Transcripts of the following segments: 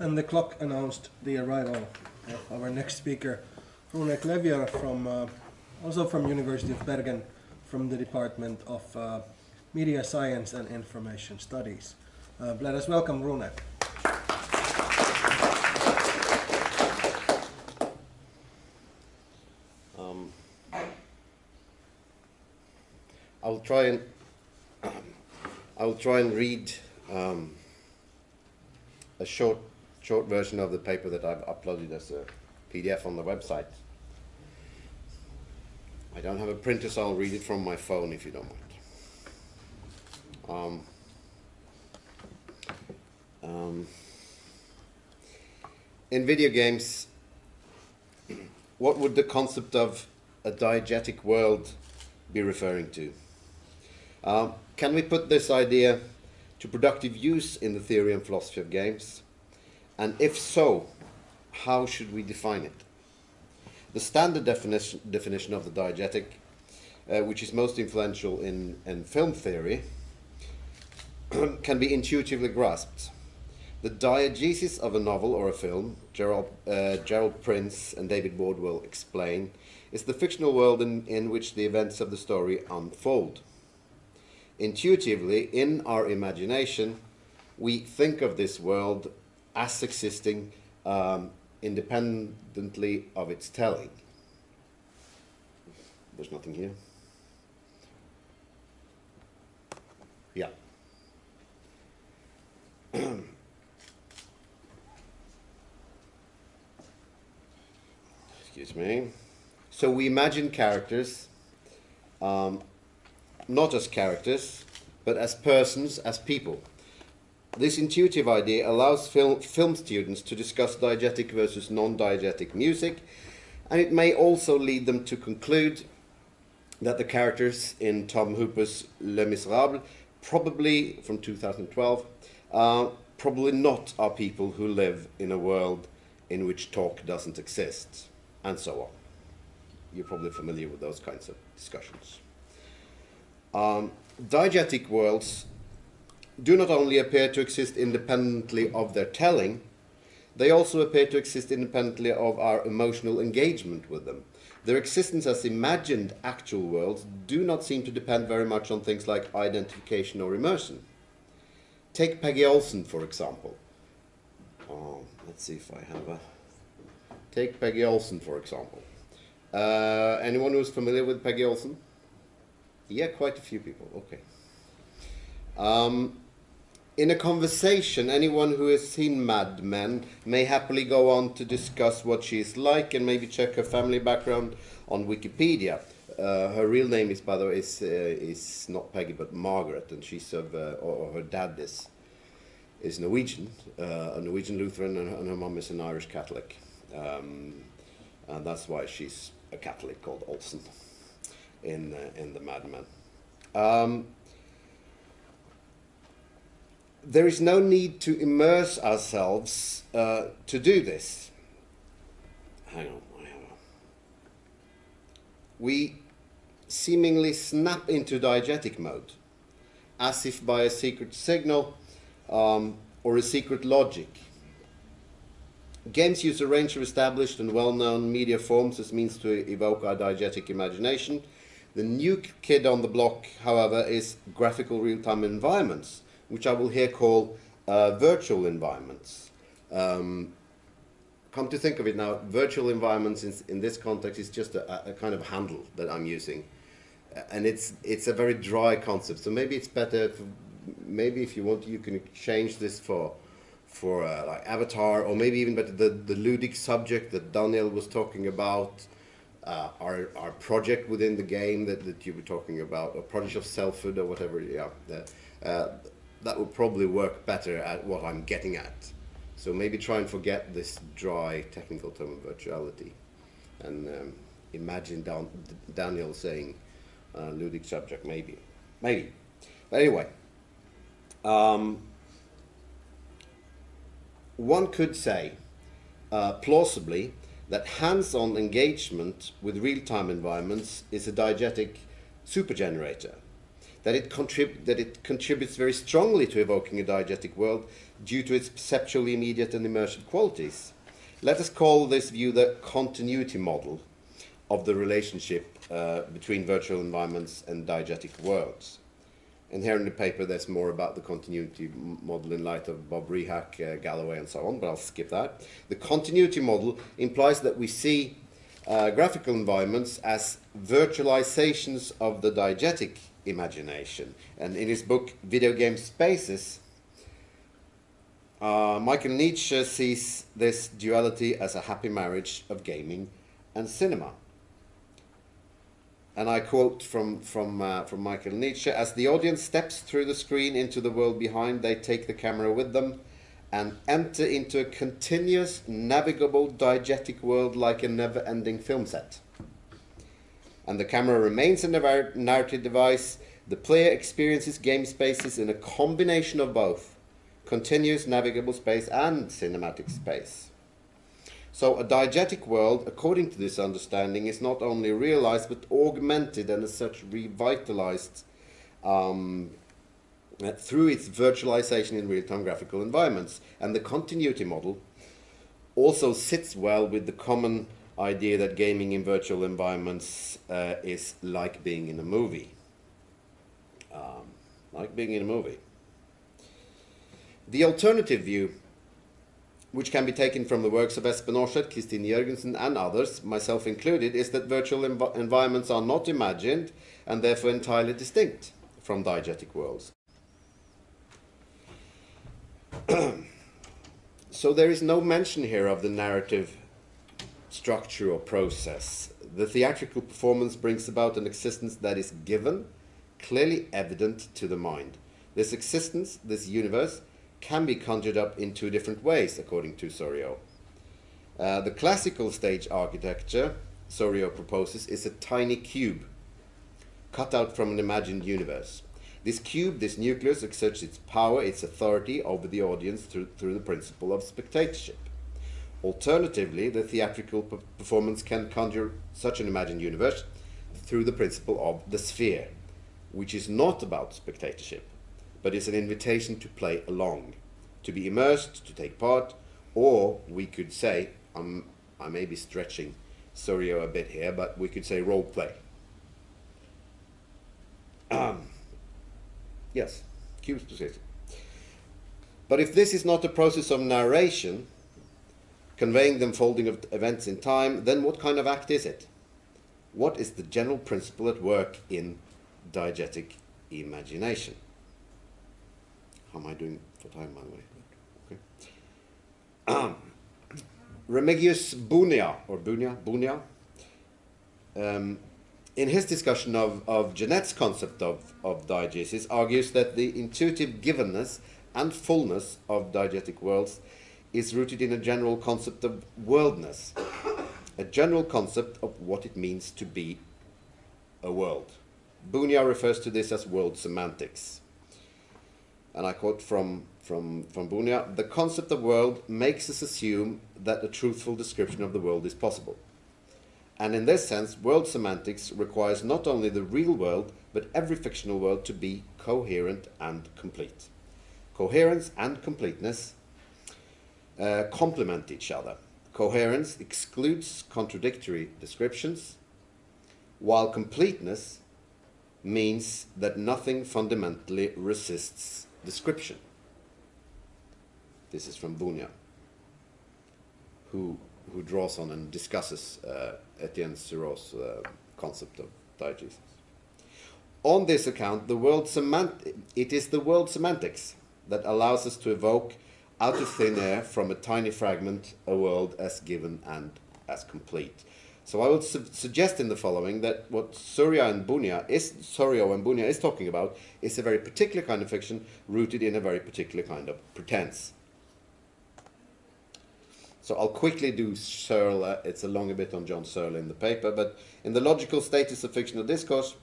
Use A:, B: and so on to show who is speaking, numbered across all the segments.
A: And the clock announced the arrival of our next speaker, Rune Klevjer from, uh, also from University of Bergen, from the Department of uh, Media Science and Information Studies. Uh, let us welcome Rune.
B: Um, I'll try and I'll try and read um, a short short version of the paper that I've uploaded as a PDF on the website. I don't have a printer, so I'll read it from my phone if you don't mind. Um, um, in video games, what would the concept of a diegetic world be referring to? Um, can we put this idea to productive use in the theory and philosophy of games? And if so, how should we define it? The standard definition, definition of the diegetic, uh, which is most influential in, in film theory, can be intuitively grasped. The diegesis of a novel or a film, Gerald, uh, Gerald Prince and David Bordwell explain, is the fictional world in, in which the events of the story unfold. Intuitively, in our imagination, we think of this world as existing um, independently of its telling. There's nothing here. Yeah. Excuse me. So we imagine characters, um, not as characters, but as persons, as people. This intuitive idea allows film, film students to discuss diegetic versus non diegetic music, and it may also lead them to conclude that the characters in Tom Hooper's Les Miserables, probably from 2012, uh, probably not are people who live in a world in which talk doesn't exist, and so on. You're probably familiar with those kinds of discussions. Um, diegetic worlds do not only appear to exist independently of their telling, they also appear to exist independently of our emotional engagement with them. Their existence as imagined actual worlds do not seem to depend very much on things like identification or immersion. Take Peggy Olson, for example. Oh, let's see if I have a. Take Peggy Olson, for example. Uh, anyone who's familiar with Peggy Olson? Yeah, quite a few people. Okay. Um, in a conversation, anyone who has seen Mad Men may happily go on to discuss what she is like and maybe check her family background on Wikipedia. Uh, her real name is, by the way, is, uh, is not Peggy but Margaret, and she's of, uh, or, her dad is, is Norwegian, uh, a Norwegian Lutheran, and her, and her mom is an Irish Catholic, um, and that's why she's a Catholic called Olson in uh, in the Mad Men. Um, there is no need to immerse ourselves uh, to do this. Hang on. We seemingly snap into diegetic mode, as if by a secret signal um, or a secret logic. Games use a range of established and well known media forms as means to evoke our diegetic imagination. The new kid on the block, however, is graphical real time environments which I will here call uh, virtual environments. Um, come to think of it now, virtual environments in, in this context is just a, a, kind of handle that I'm using. And it's, it's a very dry concept. So maybe it's better, to, maybe if you want, you can change this for, for uh, like avatar, or maybe even better, the, the ludic subject that Daniel was talking about. Uh, our, our project within the game that, that you were talking about, a project of selfhood or whatever, yeah. The, uh, that would probably work better at what I'm getting at. So maybe try and forget this dry technical term of virtuality and um, imagine down, Daniel saying uh, ludic subject, maybe. Maybe. But anyway, um, one could say uh, plausibly that hands-on engagement with real-time environments is a diegetic supergenerator that it, contrib- that it contributes very strongly to evoking a diegetic world due to its perceptually immediate and immersive qualities. Let us call this view the continuity model of the relationship uh, between virtual environments and diegetic worlds. And here in the paper, there's more about the continuity model in light of Bob Rehak, uh, Galloway, and so on, but I'll skip that. The continuity model implies that we see uh, graphical environments as virtualizations of the diegetic imagination. And in his book, Video Game Spaces, uh, Michael Nitsche sees this duality as a happy marriage of gaming and cinema. And I quote from, from, uh, from Michael Nitsche As the audience steps through the screen into the world behind, they take the camera with them and enter into a continuous, navigable, diegetic world like a never ending film set. And the camera remains a narrative device. The player experiences game spaces in a combination of both continuous, navigable space and cinematic space. So, a diegetic world, according to this understanding, is not only realized but augmented and as such revitalized um, through its virtualization in real time graphical environments. And the continuity model also sits well with the common idea that gaming in virtual environments uh, is like being in a movie. Um, like being in a movie. The alternative view which can be taken from the works of Aarseth, Kristine Jørgensen, and others, myself included, is that virtual env- environments are not imagined and therefore entirely distinct from diegetic worlds. so there is no mention here of the narrative structure or process. The theatrical performance brings about an existence that is given, clearly evident to the mind. This existence, this universe, can be conjured up in two different ways, according to Souriau. Uh, the classical stage architecture Souriau proposes is a tiny cube cut out from an imagined universe. This cube, this nucleus, exerts its power, its authority over the audience through, through the principle of spectatorship. Alternatively, the theatrical performance can conjure such an imagined universe through the principle of the sphere, which is not about spectatorship, but is an invitation to play along, to be immersed, to take part, or we could say, um, I may be stretching Souriau a bit here, but we could say role play. Um, yes, cube specific. But if this is not a process of narration, conveying the unfolding of events in time, then what kind of act is it? What is the general principle at work in diegetic imagination? How am I doing for time, by the way? Okay. Um, Remigius Bunia, or Bunia, Bunia, um, in his discussion of, of Genette's concept of, of diegesis, argues that the intuitive givenness and fullness of diegetic worlds is rooted in a general concept of worldness, a general concept of what it means to be a world. Bunia refers to this as world semantics. And I quote from, from, from Bunia The concept of world makes us assume that a truthful description of the world is possible. And in this sense, world semantics requires not only the real world, but every fictional world to be coherent and complete. Coherence and completeness uh, complement each other. Coherence excludes contradictory descriptions, while completeness means that nothing fundamentally resists description. This is from Bunia, who, who draws on and discusses uh, Etienne Souriau's uh, concept of diegesis. On this account, the world semant- it is the world semantics that allows us to evoke out of thin air from a tiny fragment a world as given and as complete. So I would su- suggest in the following that what Souriau and Bunia is and Bunia is talking about is a very particular kind of fiction rooted in a very particular kind of pretense. So I'll quickly do Searle. It's a longer bit on John Searle in the paper, but in the logical status of fictional discourse,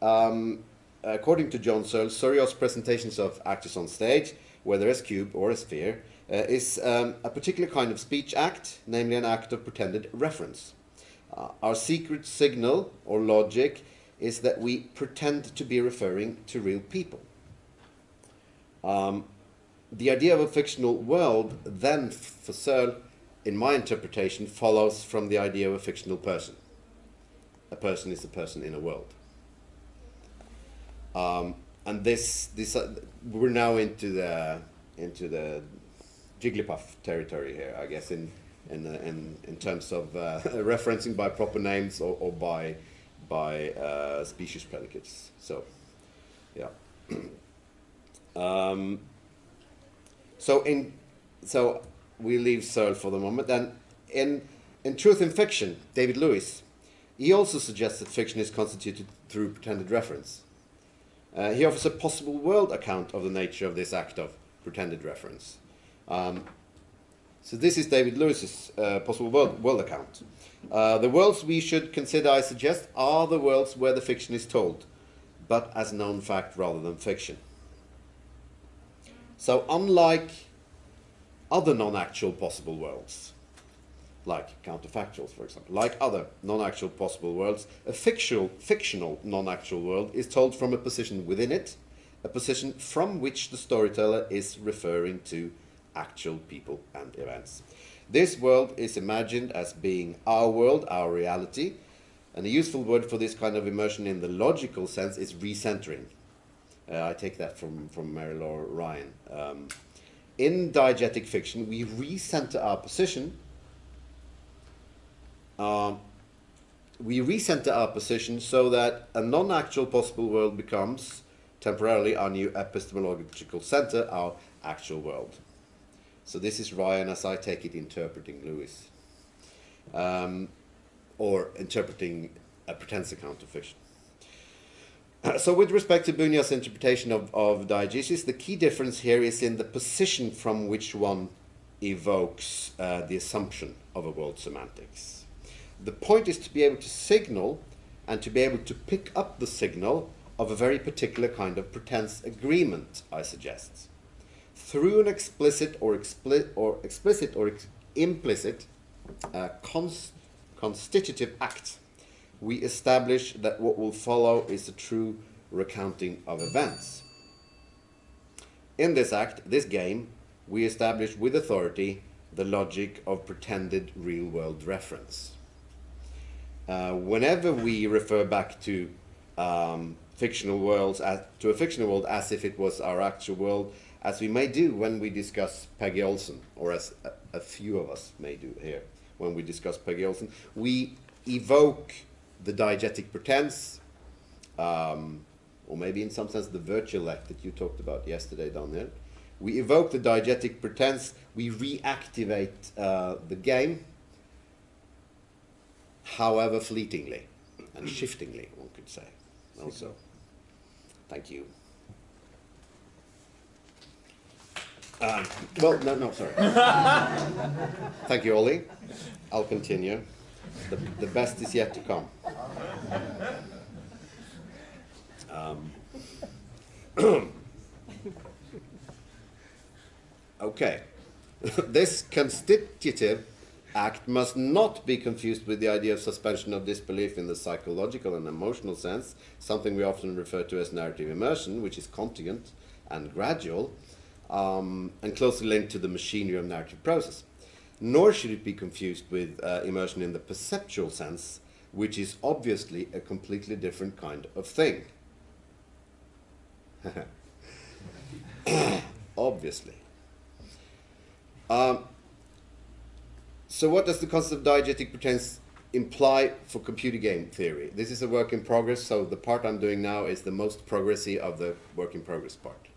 B: um, according to John Searle, Souriau's presentations of actors on stage, whether as cube or as sphere, uh, is um, a particular kind of speech act, namely an act of pretended reference. Uh, our secret signal or logic is that we pretend to be referring to real people. Um, the idea of a fictional world then, for Searle, in my interpretation, follows from the idea of a fictional person. A person is a person in a world. Um, and this, this uh, we're now into the into the Jigglypuff territory here, I guess, in in uh, in, in terms of uh, referencing by proper names or, or by by uh, species predicates. So, yeah. um, so in so we leave Searle for the moment. And in in Truth in Fiction, David Lewis, he also suggests that fiction is constituted through pretended reference. Uh, he offers a possible world account of the nature of this act of pretended reference. Um, so this is David Lewis's uh, possible world, world account. Uh, the worlds we should consider, I suggest, are the worlds where the fiction is told, but as known fact rather than fiction. So unlike other non-actual possible worlds, like counterfactuals, for example, like other non-actual possible worlds, a fictional, fictional non-actual world is told from a position within it, a position from which the storyteller is referring to actual people and events. This world is imagined as being our world, our reality, and a useful word for this kind of immersion in the logical sense is recentering. Uh, I take that from, from Marie-Laure Ryan. Um, in diegetic fiction, we recenter our position. Um, we recenter our position so that a non actual possible world becomes temporarily our new epistemological center, our actual world. So this is Ryan, as I take it, interpreting Lewis, um, or interpreting a pretense account of fiction. so with respect to Bunia's interpretation of, of diegesis, the key difference here is in the position from which one evokes uh, the assumption of a world semantics. The point is to be able to signal and to be able to pick up the signal of a very particular kind of pretense agreement, I suggest. Through an explicit or, expli- or explicit or ex- implicit uh, cons- constitutive act we establish that what will follow is a true recounting of events. In this act, this game, we establish with authority the logic of pretended real world reference. Uh, whenever we refer back to um, fictional worlds, as, to a fictional world as if it was our actual world, as we may do when we discuss Peggy Olson, or as a, a few of us may do here when we discuss Peggy Olson, we evoke the diegetic pretense, um, or maybe in some sense the virtual act that you talked about yesterday, Daniel. We evoke the diegetic pretense, we reactivate uh, the game, however fleetingly and shiftingly, one could say. Also, thank you. Um, well, no, no, sorry. thank you, Ollie. I'll continue. The, the best is yet to come. Um, okay. this constitutive act must not be confused with the idea of suspension of disbelief in the psychological and emotional sense, something we often refer to as narrative immersion, which is contingent and gradual, um, and closely linked to the machinery of narrative process. Nor should it be confused with uh, immersion in the perceptual sense, which is obviously a completely different kind of thing. obviously. Um, so, what does the concept of diegetic pretense imply for computer game theory? This is a work in progress, so the part I'm doing now is the most progressy of the work in progress part.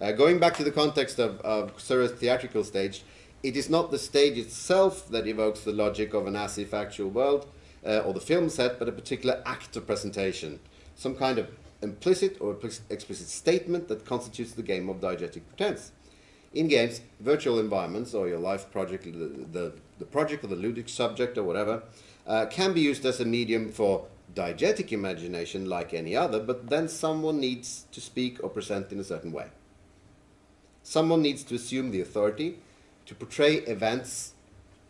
B: Uh, going back to the context of, of theatrical stage, it is not the stage itself that evokes the logic of an as if actual world uh, or the film set, but a particular act of presentation, some kind of implicit or explicit statement that constitutes the game of diegetic pretense. In games, virtual environments or your life project, the, the, the project or the ludic subject or whatever, uh, can be used as a medium for diegetic imagination like any other, but then someone needs to speak or present in a certain way. Someone needs to assume the authority to portray events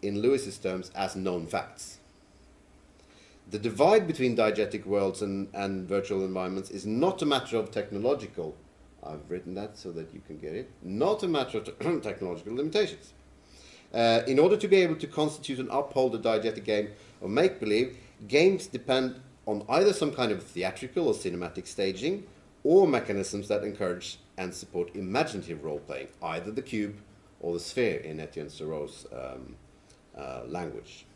B: in Lewis's terms as known facts. The divide between diegetic worlds and, and virtual environments is not a matter of technological, I've written that so that you can get it, not a matter of technological limitations. Uh, in order to be able to constitute and uphold a diegetic game of make believe, games depend on either some kind of theatrical or cinematic staging or mechanisms that encourage and support imaginative role playing, either the cube or the sphere in Etienne Souriau's um, uh, language.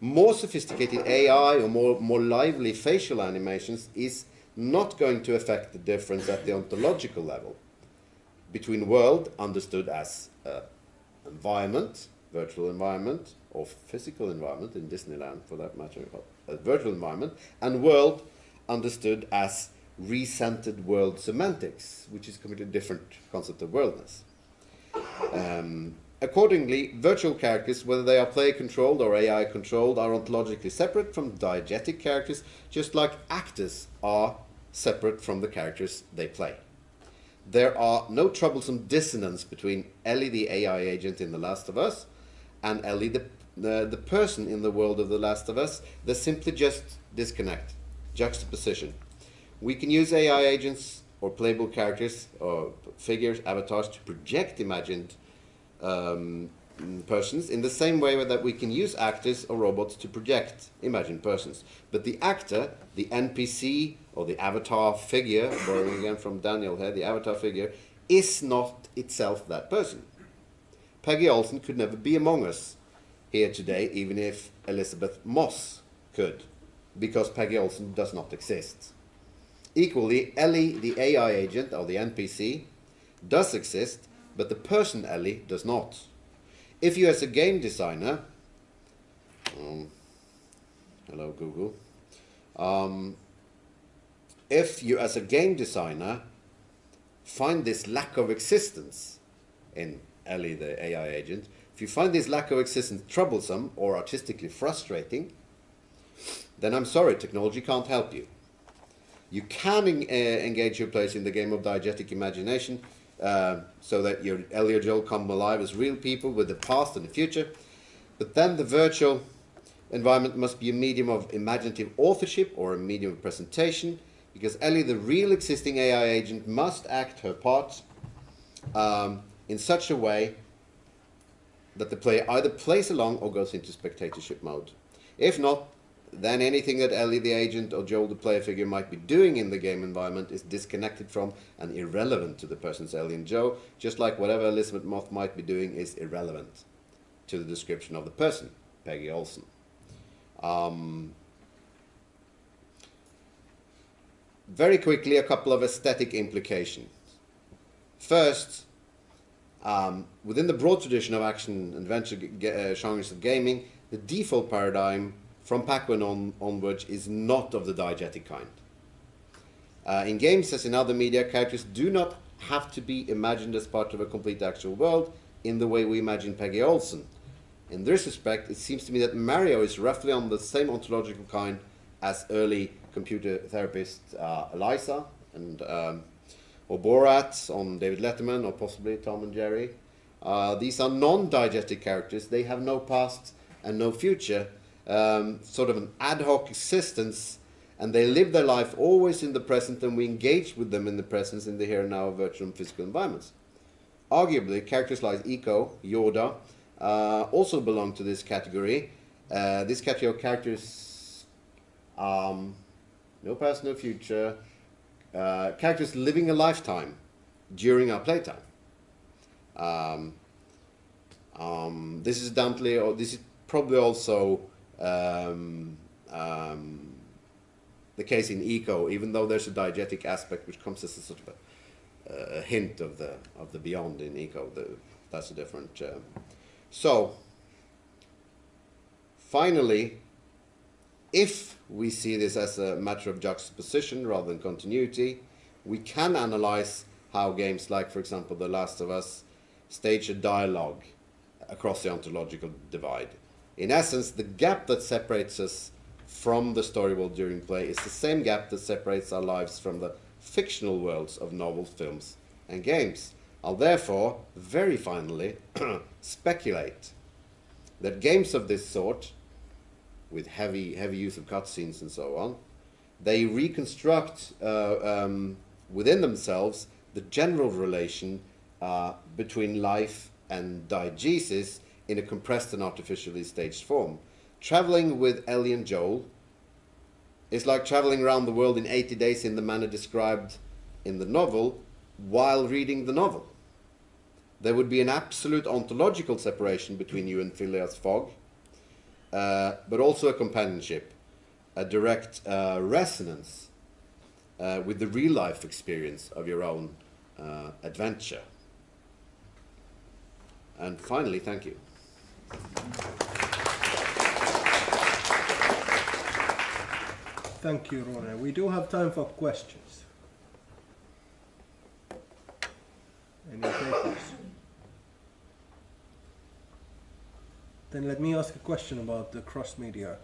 B: More sophisticated AI or more, more lively facial animations is not going to affect the difference at the ontological level between world understood as uh, environment, virtual environment, or physical environment in Disneyland for that matter, a virtual environment, and world understood as recentered world semantics, which is a completely different concept of worldness. Um, accordingly, virtual characters, whether they are player controlled or AI controlled, are ontologically separate from diegetic characters, just like actors are separate from the characters they play. There are no troublesome dissonance between Ellie, the AI agent in The Last of Us, and Ellie, the, the, the person in the world of The Last of Us. They simply just disconnect, juxtaposition. We can use AI agents or playable characters or figures, avatars, to project imagined um, persons in the same way that we can use actors or robots to project imagined persons. But the actor, the NPC, or the avatar figure, borrowing again from Daniel here, the avatar figure, is not itself that person. Peggy Olson could never be among us here today, even if Elisabeth Moss could, because Peggy Olson does not exist. Equally, Ellie, the AI agent, or the NPC, does exist, but the person Ellie does not. If you, as a game designer, um, hello Google, um, if you, as a game designer, find this lack of existence in Ellie, the AI agent, if you find this lack of existence troublesome or artistically frustrating, then I'm sorry, technology can't help you. You can en- uh, engage your players in the game of diegetic imagination uh, so that your Ellie or Joel come alive as real people with the past and the future. But then the virtual environment must be a medium of imaginative authorship or a medium of presentation because Ellie, the real existing AI agent, must act her part um, in such a way that the player either plays along or goes into spectatorship mode. If not, then anything that Ellie the agent or Joel the player figure might be doing in the game environment is disconnected from and irrelevant to the person's Ellie and Joe, just like whatever Elisabeth Moss might be doing is irrelevant to the description of the person, Peggy Olson. Um, very quickly, a couple of aesthetic implications. First, um, within the broad tradition of action adventure uh, genres of gaming, the default paradigm from Pac-Man on, onwards is not of the diegetic kind. Uh, in games, as in other media, characters do not have to be imagined as part of a complete actual world in the way we imagine Peggy Olson. In this respect, it seems to me that Mario is roughly on the same ontological kind as early computer therapist uh, Eliza and um, or Borat on David Letterman or possibly Tom and Jerry. Uh, these are non-diegetic characters. They have no past and no future, um, sort of an ad hoc existence, and they live their life always in the present, and we engage with them in the present, in the here and now of virtual and physical environments. Arguably, characters like Ico, Yorda, uh, also belong to this category. Uh, this category of characters, um, no past, no future, uh, characters living a lifetime during our playtime. Um, um, this is doubtly, or this is probably also um, um, the case in Ico, even though there's a diegetic aspect which comes as a sort of a, a hint of the of the beyond in Ico. The, that's a different. Um, so, finally, if we see this as a matter of juxtaposition rather than continuity, we can analyze how games like, for example, The Last of Us stage a dialogue across the ontological divide. In essence, the gap that separates us from the story world during play is the same gap that separates our lives from the fictional worlds of novels, films, and games. I'll therefore, very finally, speculate that games of this sort with heavy heavy use of cutscenes and so on. They reconstruct uh, um, within themselves the general relation uh, between life and diegesis in a compressed and artificially staged form. Traveling with Ellie and Joel is like traveling around the world in 80 days in the manner described in the novel while reading the novel. There would be an absolute ontological separation between you and Phileas Fogg, uh, but also a companionship, a direct uh, resonance uh, with the real life experience of your own uh, adventure. And finally, thank you.
A: Thank you, Rune. We do have time for questions. Any takers? Then let me ask a question about the cross-media.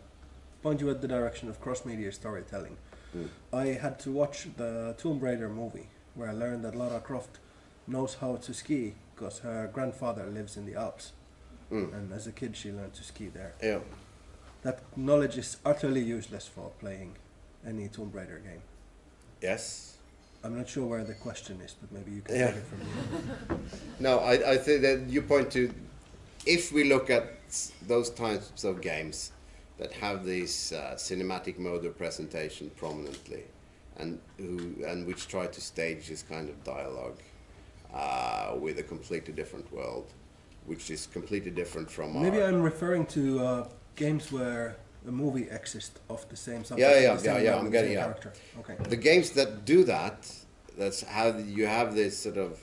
A: Point you at the direction of cross-media storytelling.
B: Mm.
A: I had to watch the Tomb Raider movie, where I learned that Lara Croft knows how to ski because her grandfather lives in the Alps,
B: Mm.
A: and as a kid she learned to ski there.
B: Yeah.
A: That knowledge is utterly useless for playing any Tomb Raider game.
B: Yes.
A: I'm not sure where the question is, but maybe you can
B: Yeah.
A: take it from here.
B: No, I, I think that you point to if we look at those types of games that have this uh, cinematic mode of presentation prominently, and who and which try to stage this kind of dialogue uh, with a completely different world, which is completely different from
A: Maybe
B: our.
A: I'm referring to uh, games where a movie exists of the same subject.
B: Yeah, yeah, yeah, yeah, I'm getting- yeah.
A: character. Okay.
B: the games that do that, that's how you have this sort of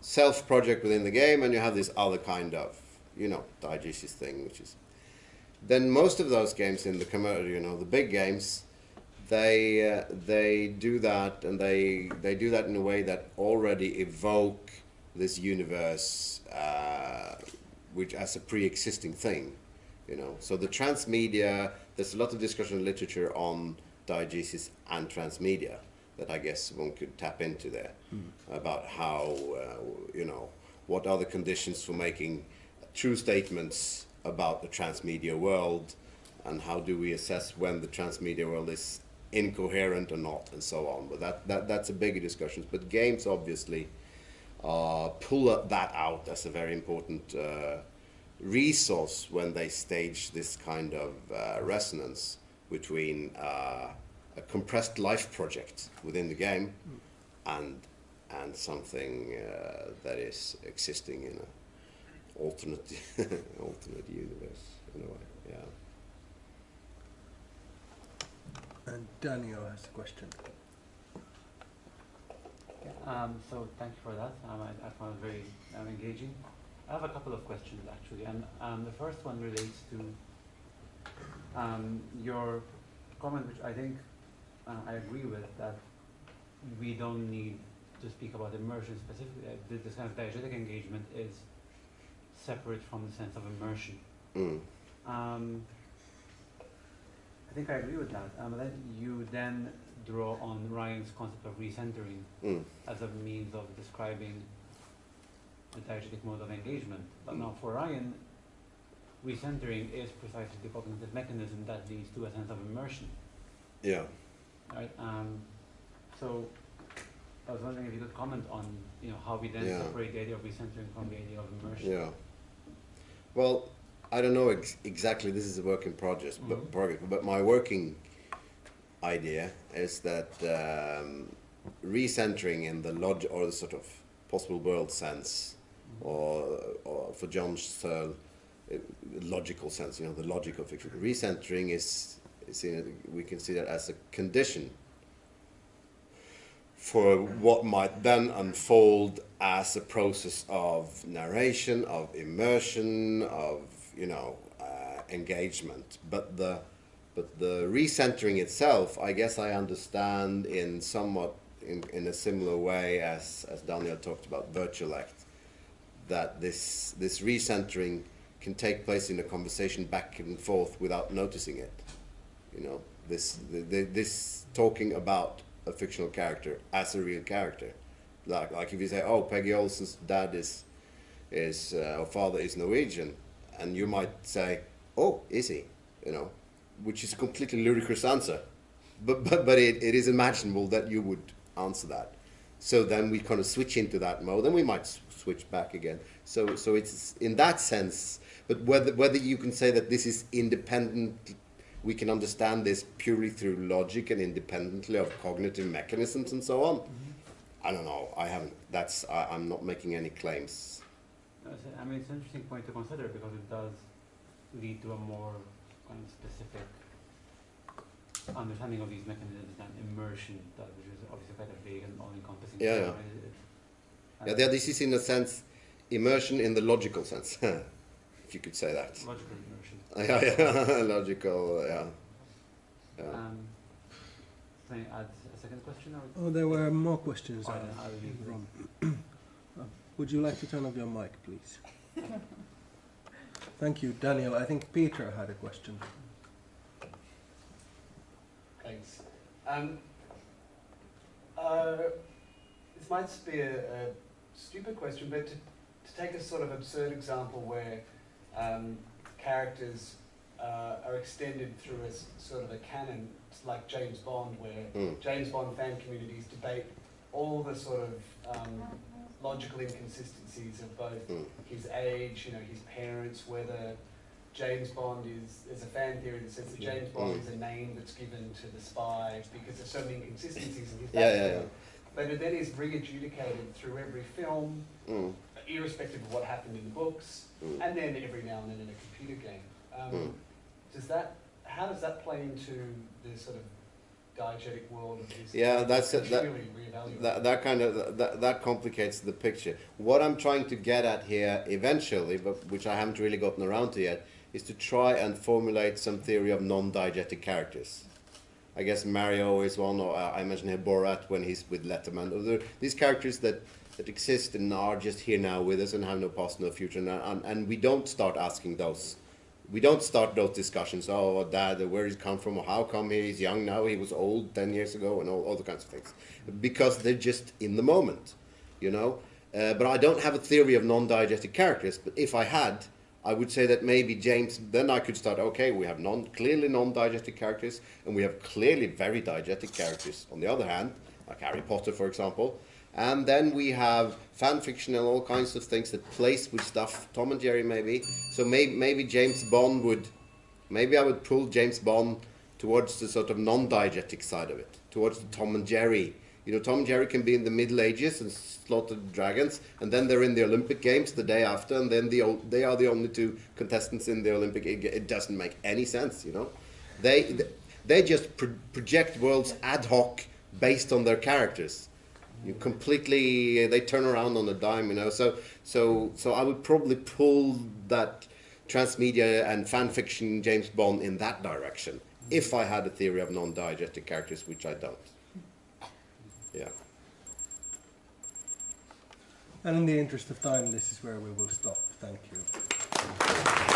B: self project within the game, and you have this other kind of, you know, diegesis thing, which is. Then most of those games in the commercial, you know, the big games, they uh, they do that, and they they do that in a way that already evoke this universe, uh, which as a pre-existing thing, you know. So the transmedia, there's a lot of discussion in literature on diegesis and transmedia that I guess one could tap into there about how uh, you know what are the conditions for making true statements about the transmedia world and how do we assess when the transmedia world is incoherent or not and so on. But that, that that's a bigger discussion. But games obviously uh, pull that out as a very important uh, resource when they stage this kind of uh, resonance between uh, a compressed life project within the game and and something uh, that is existing in a alternate alternate universe in a way. Yeah.
A: And Daniel has a question.
C: Um, so thank you for that. Um, I, I found it very um, engaging. I have a couple of questions actually, and um, the first one relates to um, your comment, which I think uh, I agree with that we don't need to speak about immersion specifically. Uh, th- this kind of diegetic engagement is separate from the sense of immersion.
B: Mm.
C: Um, I think I agree with that. Um, then you then draw on Ryan's concept of recentering
B: Mm.
C: as a means of describing the diegetic mode of engagement. But
B: Mm.
C: now for Ryan, recentering is precisely the cognitive mechanism that leads to a sense of immersion,
B: Yeah.
C: right? Um, so I was wondering if you could comment on, you know, how we then
B: Yeah.
C: separate the idea of recentering from the idea of immersion.
B: Yeah. Well, I don't know ex- exactly. This is a work in progress, but
C: Mhm.
B: progress. But my working idea is that um, recentering in the log or the sort of possible world sense, or, or for John Searle, uh, logical sense. You know, the logic of fiction. Recentering is, is in, we that as a condition for what might then unfold as a process of narration, of immersion, of you know uh, engagement. But the but the recentering itself, I guess I understand in somewhat in, in a similar way as as Daniel talked about virtual act, that this this recentering can take place in a conversation back and forth without noticing it. You know, this the, the, this talking about a fictional character as a real character, like like if you say, oh, Peggy Olson's dad is is uh, or father is Norwegian, and you might say, oh, is he? You know, which is a completely ludicrous answer. But, but, but it, it is imaginable that you would answer that. So then we kind of switch into that mode and we might s- switch back again. So, so it's in that sense, but whether, whether you can say that this is independent, we can understand this purely through logic and independently of cognitive mechanisms and so on. Mm-hmm. I don't know. I haven't. That's. I, I'm not making any claims.
C: No, it's a- I mean, it's an interesting point to consider because it does lead to a more kind of specific understanding of these mechanisms than immersion does, which is obviously quite a vague and all-encompassing
B: Yeah, yeah.
C: right? It- it-
B: Yeah, there, this is in a sense immersion in the logical sense, if you could say that.
C: Logical immersion.
B: yeah, yeah, logical. Yeah. Yeah.
C: Um, can I add a second question or?
A: Oh, there were more questions.
C: Oh,
A: uh,
C: then I'll leave it.
A: Ron. Uh, Would you like to turn off your mic, please? Thank you, Daniel. I think Peter had a question.
D: Thanks. Um, uh, this might be a, a stupid question, but to, to take a sort of absurd example where um, characters uh, are extended through a sort of a canon, like James Bond, where
B: Mm.
D: James Bond fan communities debate all the sort of um, logical inconsistencies of both
B: Mm.
D: his age, you know, his parents, whether James Bond is, there's a fan theory that says that James Bond
B: Mm.
D: is a name that's given to the spy because there's so many inconsistencies in his
B: Yeah, yeah, yeah.
D: But it then is re-adjudicated through every film,
B: Mm.
D: irrespective of what happened in the books,
B: Mm.
D: and then every now and then in a computer game. Um,
B: Mm.
D: Does that, how does that play into the sort of diegetic world?
B: Yeah, that's it, that- That, that kind of that, that complicates the picture. What I'm trying to get at here eventually, but which I haven't really gotten around to yet, is to try and formulate some theory of non-diegetic characters. I guess Mario is one, or uh, I mentioned here Borat when he's with Letterman. These characters that, that exist and are just here now with us and have no past, no future, and, and, and we don't start asking those. We don't start those discussions. Oh, dad, where he's come from, or how come he's young now? He was old ten years ago, and all, all the kinds of things, because they're just in the moment, you know. Uh, but I don't have a theory of non-diegetic characters. But if I had, I would say that maybe James. Then I could start. Okay, we have non clearly non-diegetic characters, and we have clearly very diegetic characters. On the other hand, like Harry Potter, for example, and then we have fan fiction and all kinds of things that plays with stuff. Tom and Jerry, maybe. So maybe maybe James Bond would. Maybe I would pull James Bond towards the sort of non-diegetic side of it, towards the Tom and Jerry. You know, Tom and Jerry can be in the Middle Ages and slaughter dragons, and then they're in the Olympic Games the day after, and then the ol- they are the only two contestants in the Olympic. It, it doesn't make any sense, you know. They they just pro- project worlds ad hoc based on their characters. You completely uh, they turn around on a dime, you know. So so so I would probably pull that transmedia and fan fiction James Bond in that direction if I had a theory of non-diegetic characters, which I don't. Yeah.
A: And in the interest of time, this is where we will stop. Thank you.